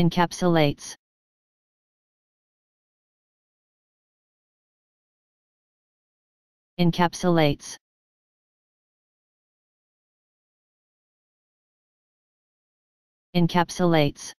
encapsulates. Encapsulates. Encapsulates.